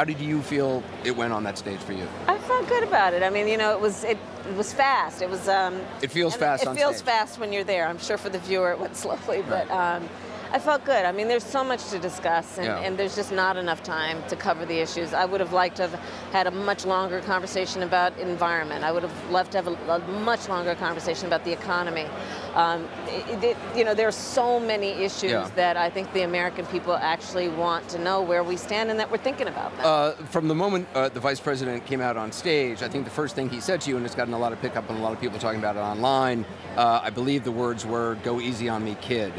How did you feel it went on that stage for you? I felt good about it. I mean, you know, it was it, it was fast. It was. Um, It feels fast It feels stage. fast when you're there. I'm sure for the viewer it went slowly, but. Um, I felt good. I mean, there's so much to discuss, and, Yeah. and there's just not enough time to cover the issues. I would have liked to have had a much longer conversation about environment. I would have loved to have a, a much longer conversation about the economy. Um, it, it- you know, there are so many issues Yeah. that I think the American people actually want to know where we stand and that we're thinking about them. Uh, from the moment uh, the vice president came out on stage, I think the first thing he said to you, and it's gotten a lot of pickup and a lot of people talking about it online, uh, I believe the words were, go easy on me, kid.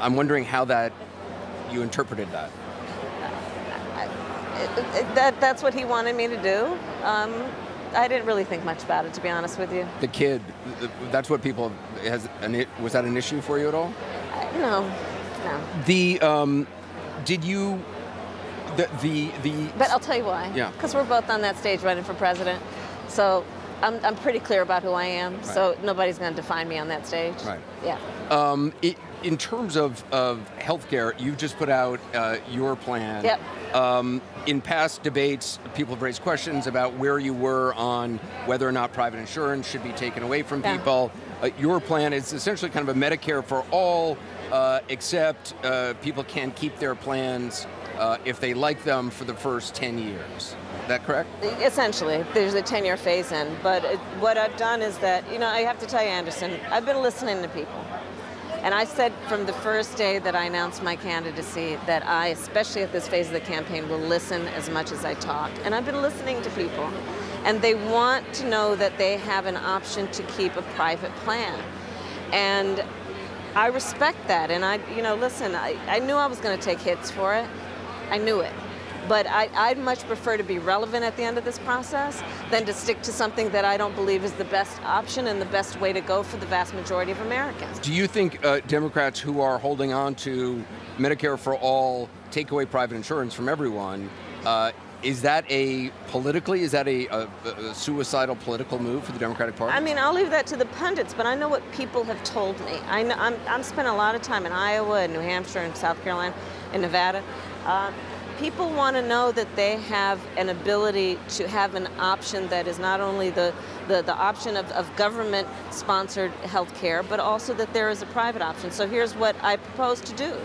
I'm wondering how that, you interpreted that. It- it- that, that's what he wanted me to do. Um, I didn't really think much about it, to be honest with you. The kid, that's what people, has, was that an issue for you at all? No, no. The, um, did you, the, the, the But I'll tell you why. Yeah. Because we're both on that stage running for president. So I'm, I'm pretty clear about who I am. So nobody's going to define me on that stage. Right. Yeah. Um, i in terms of, of healthcare, you've just put out uh, your plan. Yep. Um, in past debates, people have raised questions about where you were on whether or not private insurance should be taken away from Yeah. people. Uh, your plan is essentially kind of a Medicare for all, uh, except uh, people can keep their plans uh, if they like them for the first 10 years. Is that correct? Essentially, there's a 10 year phase in. But it, what I've done is that, you know, I have to tell you, Anderson, I've been listening to people. And I said from the first day that I announced my candidacy that I, especially at this phase of the campaign, will listen as much as I talk. And I've been listening to people. And they want to know that they have an option to keep a private plan. And I respect that. And I, you know, listen, I, I knew I was going to take hits for it. I knew it. But I, I'd much prefer to be relevant at the end of this process than to stick to something that I don't believe is the best option and the best way to go for the vast majority of Americans. Do you think uh, Democrats who are holding on to Medicare for all, take away private insurance from everyone, uh, is that a politically, is that a, a, a suicidal political move for the Democratic Party? I mean, I'll leave that to the pundits, but I know what people have told me. I know, I'm, I'm spending a lot of time in Iowa and New Hampshire and South Carolina and Nevada. Uh, people want to know that they have an ability to have an option that is not only the, the, the option of, of government sponsored health care, but also that there is a private option. So here's what I propose to do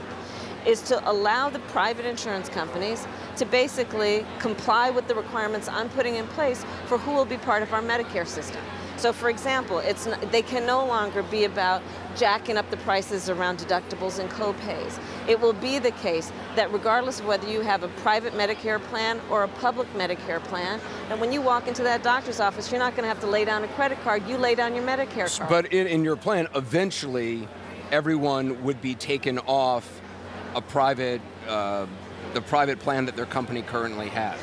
is to allow the private insurance companies to basically comply with the requirements I'm putting in place for who will be part of our Medicare system. So for example, it's n they can no longer be about jacking up the prices around deductibles and copays. It will be the case that regardless of whether you have a private Medicare plan or a public Medicare plan, and when you walk into that doctor's office, you're not going to have to lay down a credit card, you lay down your Medicare card. but in, in your plan, eventually, everyone would be taken off a private, uh, the private plan that their company currently has.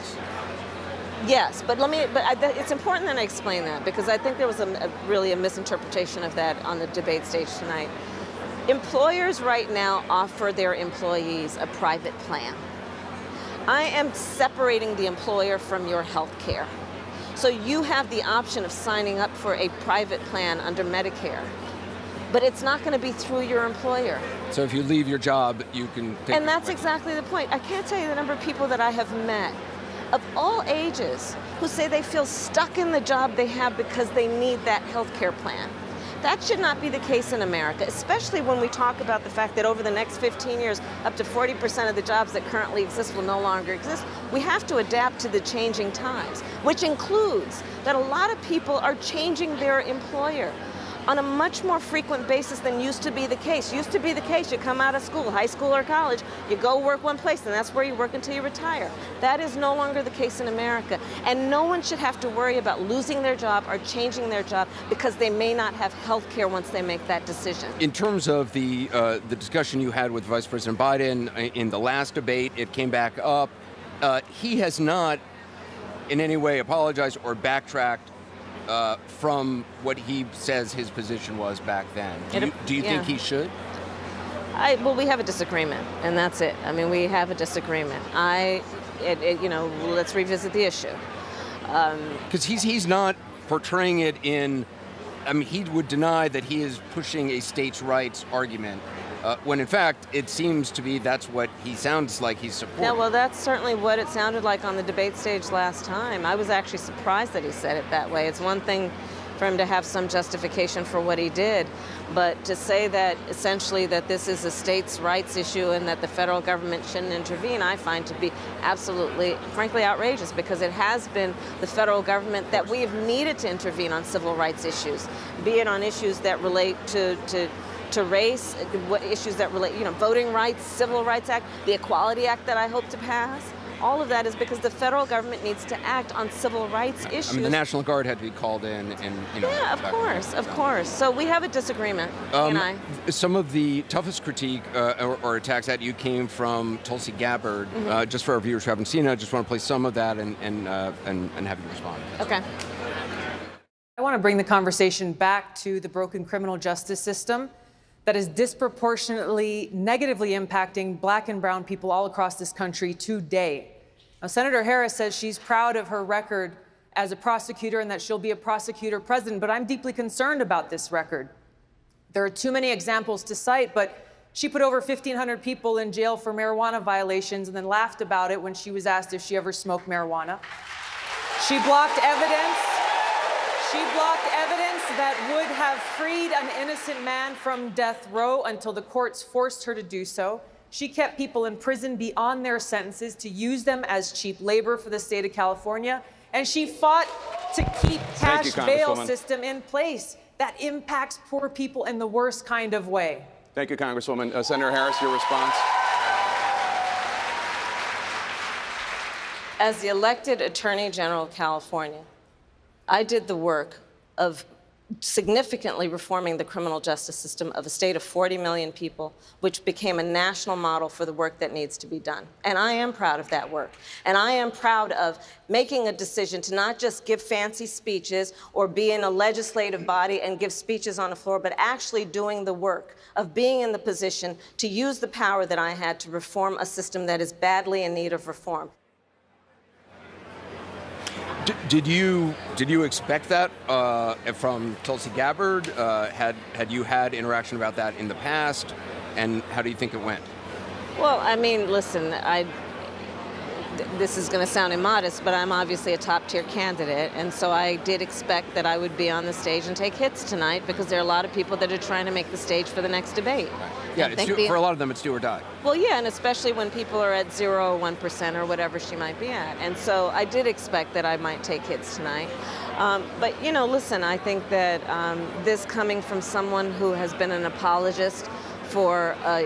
Yes, but let me. But I, it's important that I explain that because I think there was a, a really a misinterpretation of that on the debate stage tonight. Employers right now offer their employees a private plan. I am separating the employer from your health care. So you have the option of signing up for a private plan under Medicare. But it's not going to be through your employer. So if you leave your job, you can take And that's exactly the point. I can't tell you the number of people that I have met of all ages who say they feel stuck in the job they have because they need that health care plan. That should not be the case in America, especially when we talk about the fact that over the next 15 years, up to 40% of the jobs that currently exist will no longer exist. We have to adapt to the changing times, which includes that a lot of people are changing their employer on a much more frequent basis than used to be the case. Used to be the case, you come out of school, high school or college, you go work one place, and that's where you work until you retire. That is no longer the case in America. And no one should have to worry about losing their job or changing their job because they may not have health care once they make that decision. In terms of the uh, the discussion you had with Vice President Biden uh, in the last debate, it came back up. Uh, he has not, in any way, apologized or backtracked uh, from what he says his position was back then. Do you, do you think he should? I, well, we have a disagreement, and that's it. I mean, we have a disagreement. I, it, it, you know, let's revisit the issue. Because he's he's not portraying it in. I mean, he would deny that he is pushing a states' rights argument Uh, when in fact, it seems to be that's what he sounds like he's supporting. Yeah, well, that's certainly what it sounded like on the debate stage last time. I was actually surprised that he said it that way. It's one thing for him to have some justification for what he did. But to say that essentially that this is a states' rights issue and that the federal government shouldn't intervene, I find to be absolutely, frankly, outrageous because it has been the federal government that we have needed to intervene on civil rights issues, be it on issues that relate to, to to race, issues that relate, you know, voting rights, Civil Rights Act, the Equality Act that I hope to pass all of that is because the federal government needs to act on civil rights issues. I mean, the National Guard had to be called in, and you know. Yeah, of course, of course. So we have a disagreement, um, and I. Some of the toughest critique uh, or, or, attacks at you came from Tulsi Gabbard. Mm-hmm. Uh, just for our viewers who haven't seen it, I just want to play some of that and and uh, and, and have you respond. Okay. I want to bring the conversation back to the broken criminal justice system that is disproportionately negatively impacting black and brown people all across this country today. Now, Senator Harris says she's proud of her record as a prosecutor and that she'll be a prosecutor president, but I'm deeply concerned about this record. There are too many examples to cite, but she put over 1,500 people in jail for marijuana violations and then laughed about it when she was asked if she ever smoked marijuana. She blocked evidence. She blocked evidence that would have freed an innocent man from death row until the courts forced her to do so. She kept people in prison beyond their sentences to use them as cheap labor for the state of California. And she fought to keep cash you, bail system in place that impacts poor people in the worst kind of way. Thank you, Congresswoman. Uh, Senator Harris, your response. As the elected Attorney General of California, I did the work of significantly reforming the criminal justice system of a state of 40 million people, which became a national model for the work that needs to be done. And I am proud of that work. And I am proud of making a decision to not just give fancy speeches or be in a legislative body and give speeches on the floor, but actually doing the work of being in the position to use the power that I had to reform a system that is badly in need of reform. Did you did you expect that uh, from Tulsi Gabbard? Uh, had had you had interaction about that in the past, and how do you think it went? Well, I mean, listen, I this is going to sound immodest, but I'm obviously a top tier candidate. And so I did expect that I would be on the stage and take hits tonight because there are a lot of people that are trying to make the stage for the next debate. Yeah, do, the, for a lot of them, it's do or die. Well, yeah, and especially when people are at zero or one percent or whatever she might be at. And so I did expect that I might take hits tonight. Um, but you know, listen, I think that um, this coming from someone who has been an apologist for uh,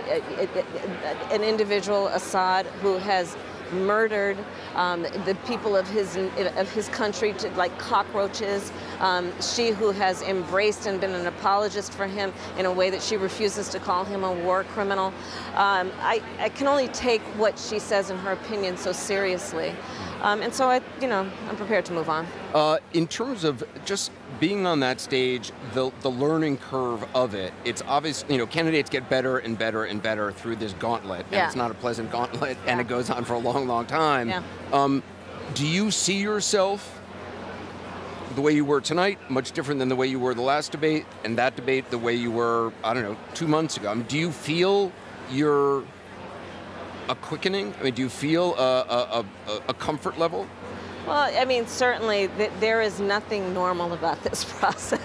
an individual, Assad, who has murdered um, the people of his of his country to, like cockroaches. Um, she who has embraced and been an apologist for him in a way that she refuses to call him a war criminal. Um, I, I can only take what she says in her opinion so seriously. Um, and so I, you know, I'm prepared to move on. Uh, in terms of just being on that stage, the the learning curve of it, it's obvious. You know, candidates get better and better and better through this gauntlet, and yeah. it's not a pleasant gauntlet, yeah. and it goes on for a long, long time. Yeah. Um, do you see yourself the way you were tonight, much different than the way you were the last debate, and that debate the way you were, I don't know, two months ago? I mean, do you feel you're a quickening? I mean, do you feel a, a, a, a comfort level? Well, I mean, certainly th- there is nothing normal about this process.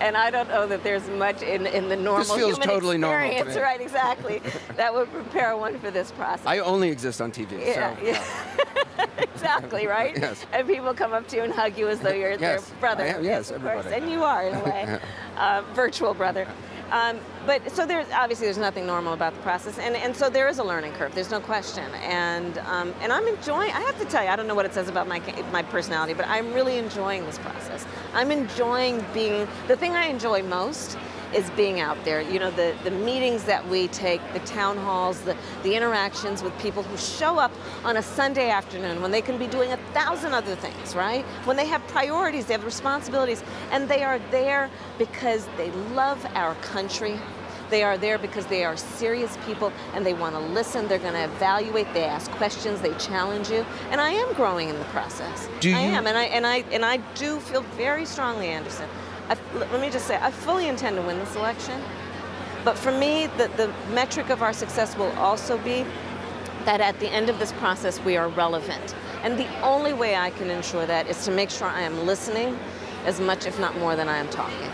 and I don't know that there's much in, in the normal this feels human totally experience, normal right, exactly, that would prepare one for this process. I only exist on TV, yeah, so. Yeah. exactly, right? yes. And people come up to you and hug you as though you're yes, their brother. Am, yes, of everybody. course. And you are, in a way. uh, virtual brother. Um, but so there's obviously there's nothing normal about the process, and, and so there is a learning curve. There's no question, and um, and I'm enjoying. I have to tell you, I don't know what it says about my my personality, but I'm really enjoying this process. I'm enjoying being the thing I enjoy most is being out there. You know, the, the meetings that we take, the town halls, the, the interactions with people who show up on a Sunday afternoon when they can be doing a thousand other things, right? When they have priorities, they have responsibilities, and they are there because they love our country. They are there because they are serious people and they want to listen. They're going to evaluate. They ask questions. They challenge you. And I am growing in the process. Do you? I am, and I and I and I do feel very strongly, Anderson, I, let me just say, I fully intend to win this election. But for me, the, the metric of our success will also be that at the end of this process, we are relevant. And the only way I can ensure that is to make sure I am listening as much, if not more, than I am talking.